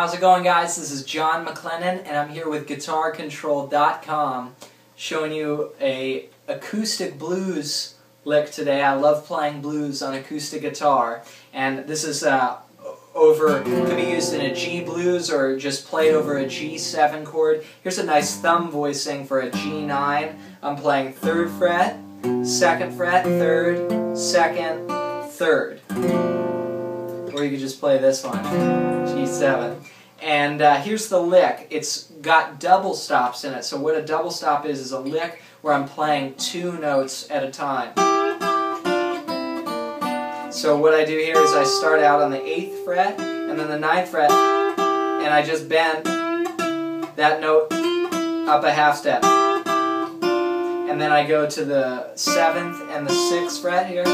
How's it going, guys? This is John McLennan, and I'm here with GuitarControl.com, showing you a acoustic blues lick today. I love playing blues on acoustic guitar, and this is uh, over could be used in a G blues or just played over a G7 chord. Here's a nice thumb voicing for a G9. I'm playing third fret, second fret, third, second, third. Or you could just play this one, G7. And uh, here's the lick. It's got double stops in it. So what a double stop is, is a lick where I'm playing two notes at a time. So what I do here is I start out on the 8th fret, and then the ninth fret, and I just bend that note up a half step. And then I go to the 7th and the 6th fret here.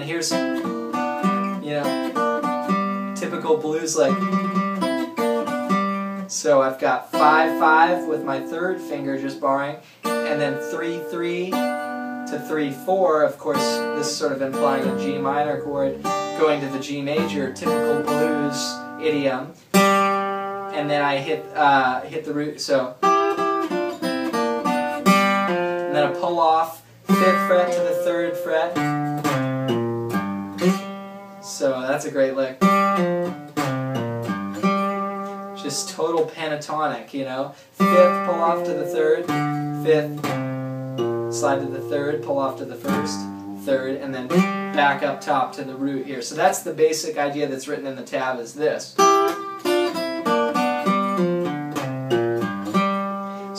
Then here's, you know, typical blues lick. So I've got 5-5 with my third finger just barring, and then 3-3 to 3-4, of course this is sort of implying a G minor chord, going to the G major, typical blues idiom. And then I hit, uh, hit the root, so. And then I pull off 5th fret to the 3rd fret. So that's a great lick. Just total pentatonic, you know. 5th, pull off to the 3rd, 5th, slide to the 3rd, pull off to the 1st, 3rd, and then back up top to the root here. So that's the basic idea that's written in the tab is this.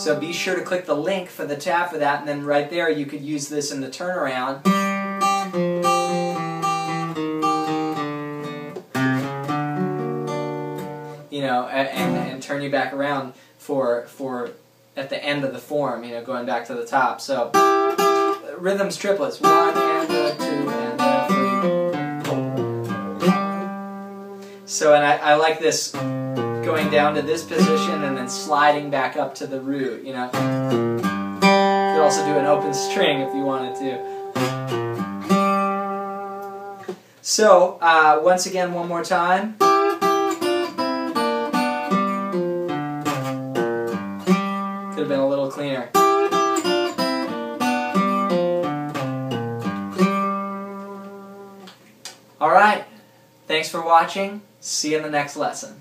So be sure to click the link for the tab for that, and then right there you could use this in the turnaround. Know, and, and turn you back around for for at the end of the form, you know, going back to the top. So rhythms triplets, one and a two and a three. So and I, I like this going down to this position and then sliding back up to the root, you know. You could also do an open string if you wanted to. So, uh, once again, one more time. Alright, thanks for watching. See you in the next lesson.